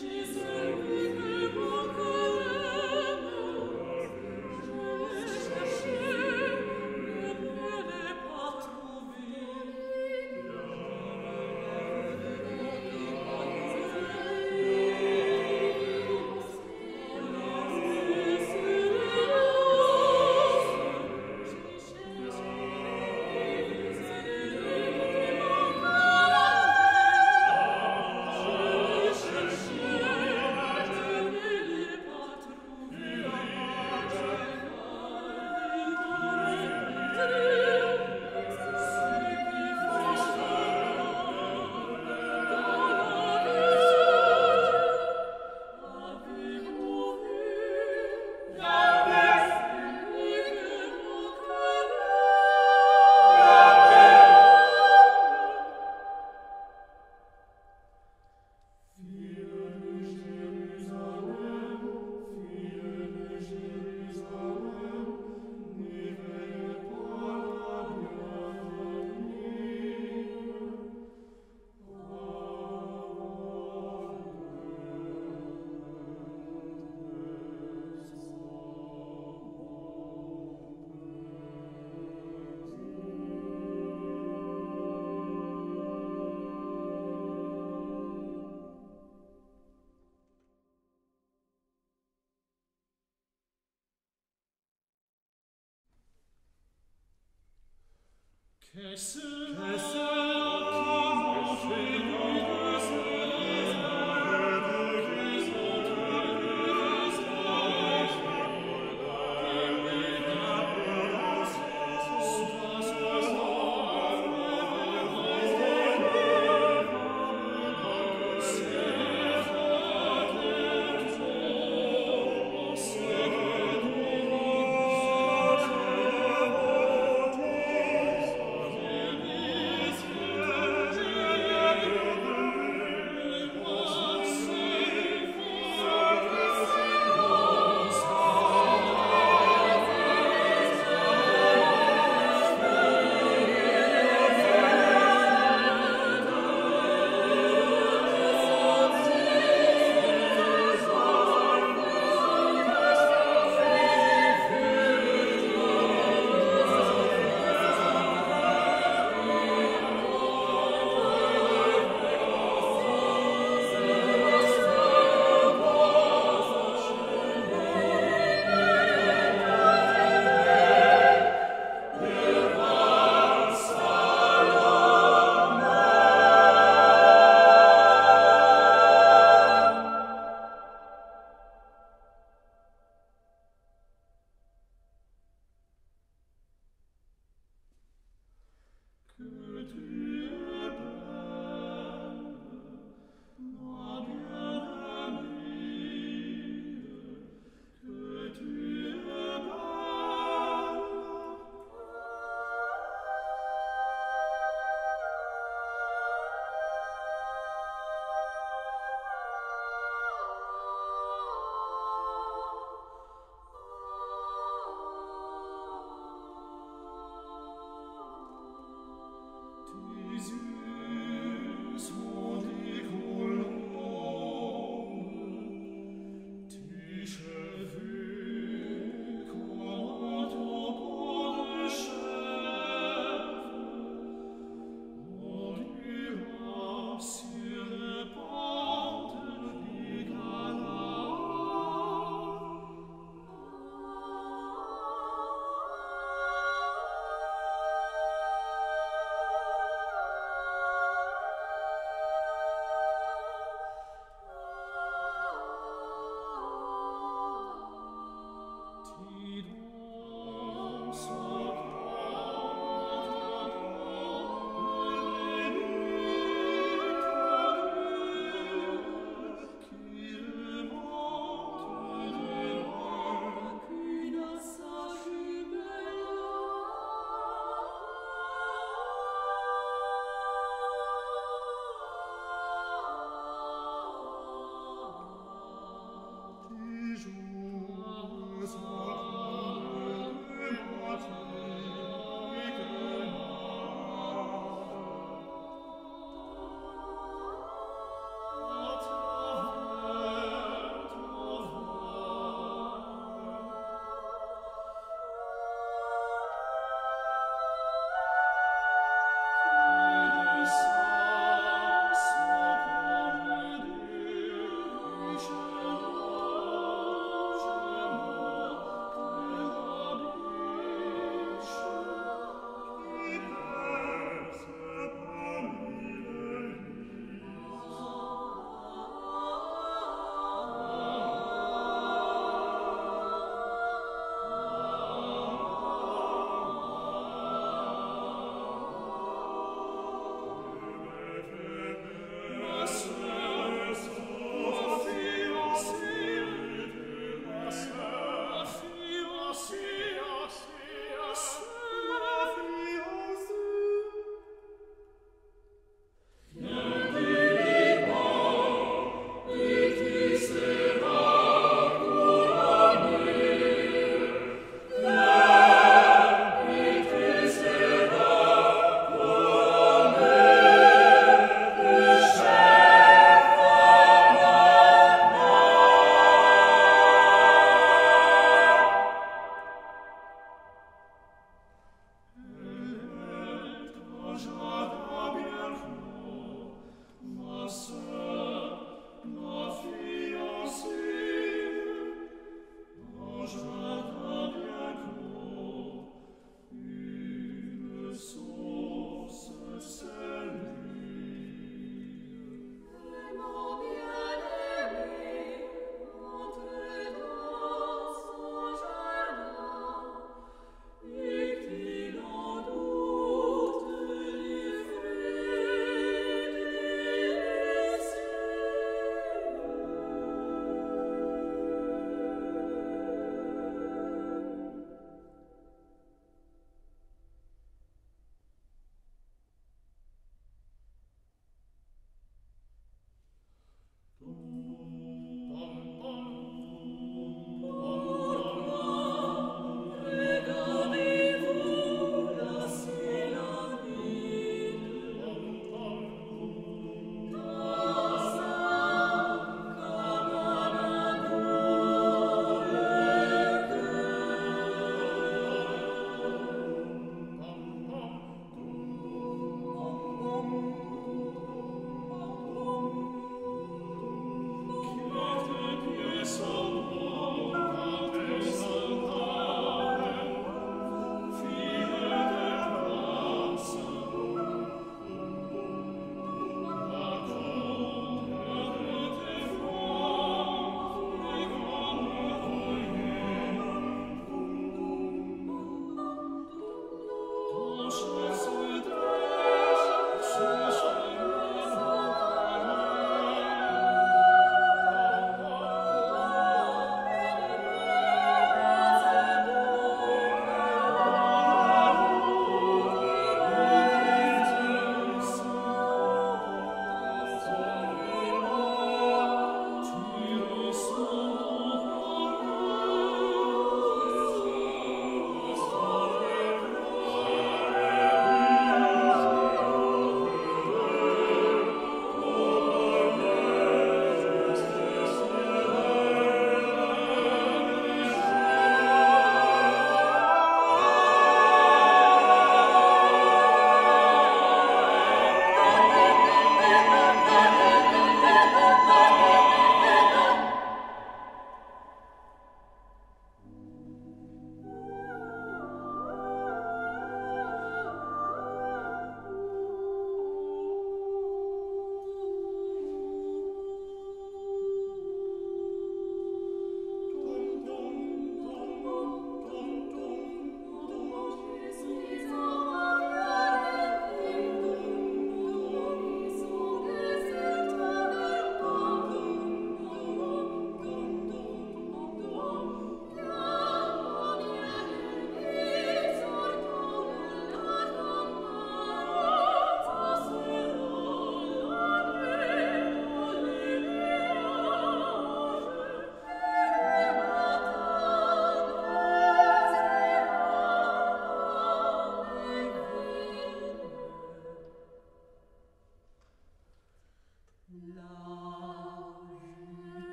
she Che